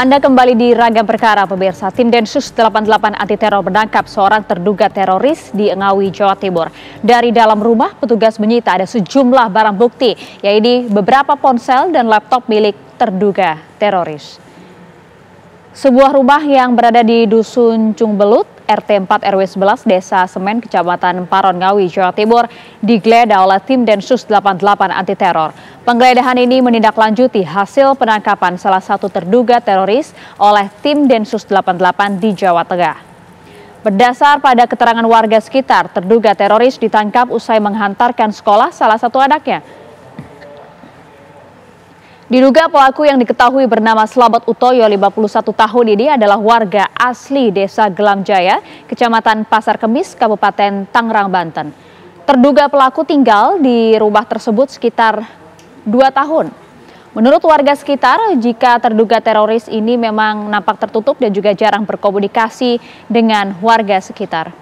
Anda kembali di Ragam Perkara, pemirsa. Tim Densus 88 Anti Teror menangkap seorang terduga teroris di Ngawi, Jawa Timur. Dari dalam rumah, petugas menyita ada sejumlah barang bukti, yaitu beberapa ponsel dan laptop milik terduga teroris. Sebuah rumah yang berada di Dusun Cungbelut, RT 4 RW 11 Desa Semen Kecamatan Paron Ngawi Jawa Timur digeledah oleh tim Densus 88 anti teror. Penggeledahan ini menindaklanjuti hasil penangkapan salah satu terduga teroris oleh tim Densus 88 di Jawa Tengah. Berdasar pada keterangan warga sekitar, terduga teroris ditangkap usai menghantarkan sekolah salah satu anaknya. Diduga pelaku yang diketahui bernama Slamet Utoyo 51 tahun ini adalah warga asli desa Gelam Jaya, Kecamatan Pasar Kemis, Kabupaten Tangerang, Banten. Terduga pelaku tinggal di rumah tersebut sekitar dua tahun. Menurut warga sekitar, jika terduga teroris ini memang nampak tertutup dan juga jarang berkomunikasi dengan warga sekitar.